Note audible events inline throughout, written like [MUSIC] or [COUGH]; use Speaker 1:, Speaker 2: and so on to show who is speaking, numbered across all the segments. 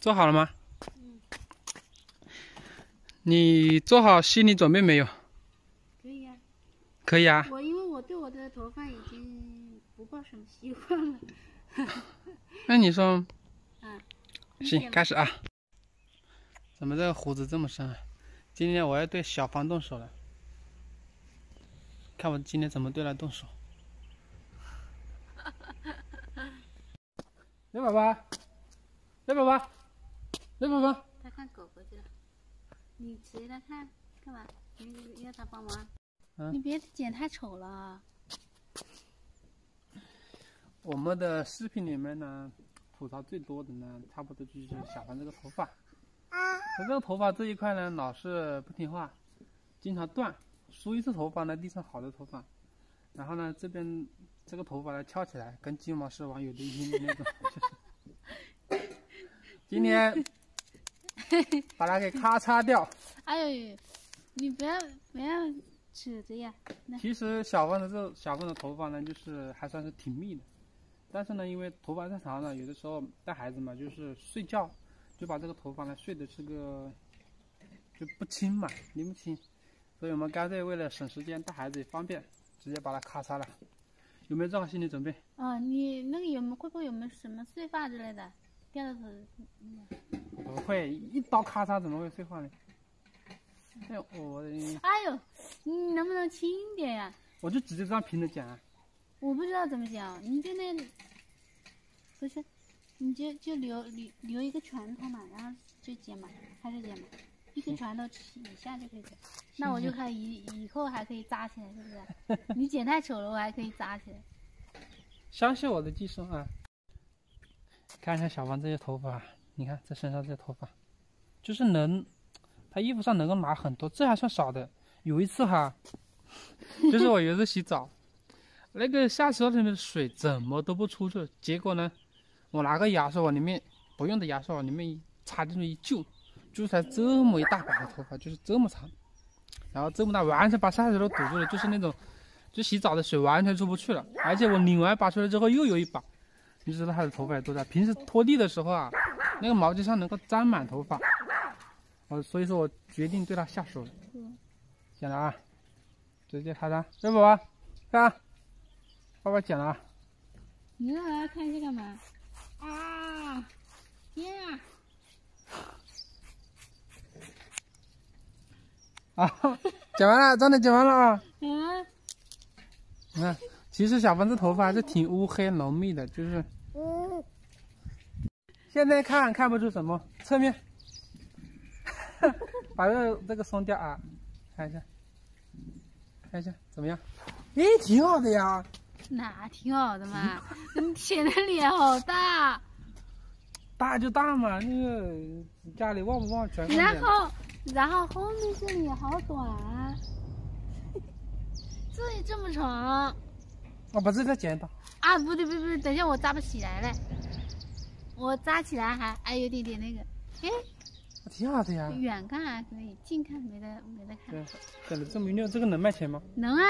Speaker 1: 做好了吗？嗯。你做好心理准备没有？
Speaker 2: 可以呀。
Speaker 1: 可以啊。
Speaker 2: 我因为我对我的头发已经不抱什么希望了。[LAUGHS]
Speaker 1: 那你说？嗯。行，开始啊。怎么这个胡子这么深啊？今天我要对小芳动手了。看我今天怎么对她动手。[LAUGHS] 小宝宝，小宝宝，小宝宝。
Speaker 2: 他看狗狗去了。你谁来看？干嘛？你要他帮忙？你别剪太丑了。
Speaker 1: 我们的视频里面呢，吐槽最多的呢，差不多就是小凡这个头发。他这个头发这一块呢，老是不听话，经常断。梳一次头发呢，地上好的头发。然后呢，这边这个头发呢翘起来，跟金毛狮王有的一的那种。今 [LAUGHS] 天 [LAUGHS] 把它给咔嚓掉。
Speaker 2: 哎呦，你不要不要扯着呀！
Speaker 1: 其实小凤的这小凤的头发呢，就是还算是挺密的。但是呢，因为头发太长了，有的时候带孩子嘛，就是睡觉就把这个头发呢睡的是个就不清嘛，拎不清。所以我们干脆为了省时间，带孩子也方便。直接把它咔嚓了，有没有做好心理准备？
Speaker 2: 啊，你那个有没会不会有没有什么碎发之类的掉到头？
Speaker 1: 不会，一刀咔嚓怎么会碎化呢？哎呦我的，
Speaker 2: 哎呦，你能不能轻点呀？
Speaker 1: 我就直接这样平着剪。
Speaker 2: 我不知道怎么剪，你就那，不是，你就就留留留一个拳头嘛，然后就剪嘛，开始剪嘛。一根拳头以下就可以剪，那我就可以以后还可以扎起来，是不是？[LAUGHS] 你剪太丑了，我还可以扎起来。
Speaker 1: 相信我的技术啊！看一下小王这些头发，你看这身上这头发，就是能，她衣服上能够拿很多，这还算少的。有一次哈，[LAUGHS] 就是我有一次洗澡，那个下水道里面的水怎么都不出去，结果呢，我拿个牙刷往里面不用的牙刷往里面一插进去一揪。就才这么一大把的头发，就是这么长，然后这么大，完全把下水道堵住了，就是那种，就洗澡的水完全出不去了。而且我拧完拔出来之后又有一把，你知道他的头发有多大？平时拖地的时候啊，那个毛巾上能够沾满头发。我，所以说我决定对它下手了。剪了啊，直接开张，小宝宝，看，爸爸剪了啊。
Speaker 2: 你让来看一下干嘛？啊，天啊！
Speaker 1: 啊，剪完了，真的剪完了啊！[LAUGHS] 嗯，你看，其实小芳这头发还是挺乌黑浓密的，就是。现在看看不出什么，侧面，[LAUGHS] 把这个这个松掉啊，看一下，看一下怎么样？诶，挺好的呀。
Speaker 2: 哪挺好的嘛？你显得脸好大。
Speaker 1: 大就大嘛，那个家里旺不旺全看
Speaker 2: 然后。然后后面这里好短，这里这么长。
Speaker 1: 我把这个剪刀。
Speaker 2: 啊，不对不对不对，等一下我扎不起来了。我扎起来还还有点点那个，哎，
Speaker 1: 挺好的呀。
Speaker 2: 远看还可以，近看没得没得看。对，
Speaker 1: 长得这么溜，这个能卖钱吗？
Speaker 2: 能啊。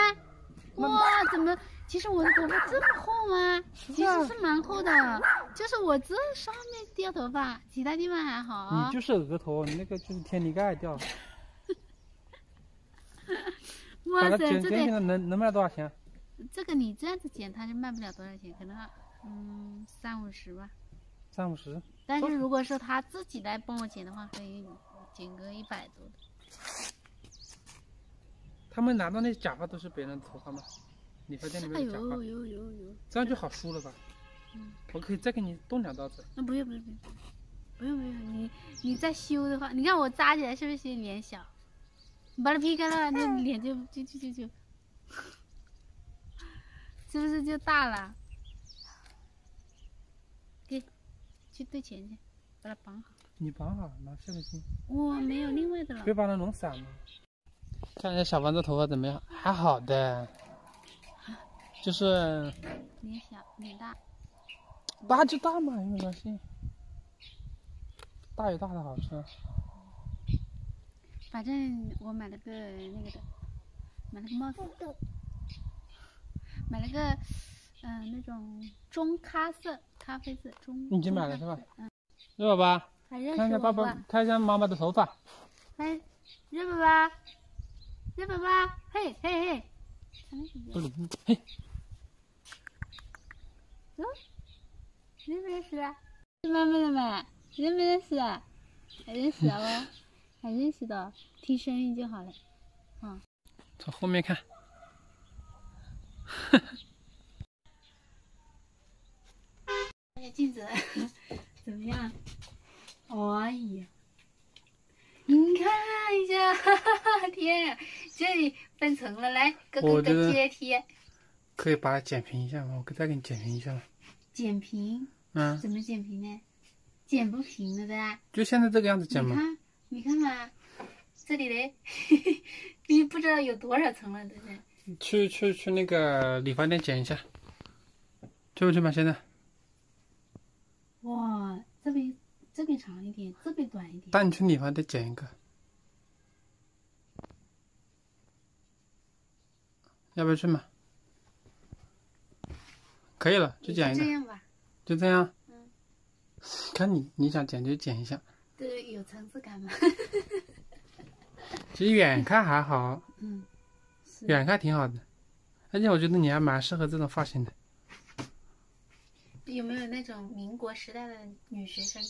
Speaker 2: 哇，怎么？其实我的头发这么厚吗？其实是蛮厚的，就是我这上面掉头发，其他地方还好。
Speaker 1: 你就是额头，你那个就是天灵盖掉了。
Speaker 2: 哇塞，这
Speaker 1: 个能能卖多少钱？
Speaker 2: 这个你这样子剪，它就卖不了多少钱，可能嗯三五十吧。
Speaker 1: 三五十。
Speaker 2: 但是如果是他自己来帮我剪的话，可以剪个一百多的。
Speaker 1: 他们拿到那假发都是别人的头发吗？理发店里面的假
Speaker 2: 发，有有有有，
Speaker 1: 这样就好梳了吧？嗯，我可以再给你动两刀子。
Speaker 2: 那不用不用不用，不用不用，你你再修的话，你看我扎起来是不是脸小？你把它劈开了，那脸就就就就就，[LAUGHS] 是不是就大了？给，去兑钱去，把它绑好。
Speaker 1: 你绑好，拿橡皮筋。
Speaker 2: 我没有另外的了。
Speaker 1: 别把它弄散了。看一下小丸子头发怎么样？还好的，就是
Speaker 2: 脸小脸大，
Speaker 1: 大就大嘛，有关系。大有大的好处。
Speaker 2: 反正我买了个那个的，买了个帽子，买了个嗯那种中咖色咖啡色中。
Speaker 1: 已经买了是吧？嗯。热宝宝，
Speaker 2: 还认
Speaker 1: 看一下爸爸看一下妈妈的头发。
Speaker 2: 哎，认爸爸，认爸爸，嘿嘿嘿，咱们
Speaker 1: 不是，嘿，
Speaker 2: 认不认识啊？是妈妈的吗？认不认识啊？还认识啊？哦，还认识的，听声音就好了。
Speaker 1: 嗯从后面看。
Speaker 2: 看下镜子，[LAUGHS] 怎么样？哎呀，你看一下，哈哈哈！天啊，这里分层了，来，哥哥哥贴贴，
Speaker 1: 可以把它剪平一下吗？我再给你剪平一下吗？
Speaker 2: 剪平，
Speaker 1: 嗯，
Speaker 2: 怎么剪平呢？剪不平了的啊。
Speaker 1: 就现在这个样子剪吗。
Speaker 2: 你看，你看嘛，这里嘞，[LAUGHS] 你不知道有多少层了，对不对？
Speaker 1: 去去去那个理发店剪一下，去不去嘛？现在
Speaker 2: 哇，这边这边长一点，这边短一点。
Speaker 1: 但你去理发店剪一个，要不要去嘛？可以了，就剪一个，
Speaker 2: 这样吧，
Speaker 1: 就这样。
Speaker 2: 嗯
Speaker 1: 看你你想剪就剪一下，
Speaker 2: 对有层次感嘛？[LAUGHS]
Speaker 1: 其实远看还好，
Speaker 2: 嗯，
Speaker 1: 远看挺好的，而且我觉得你还蛮适合这种发型的。
Speaker 2: 有没有那种民国时代的女学生？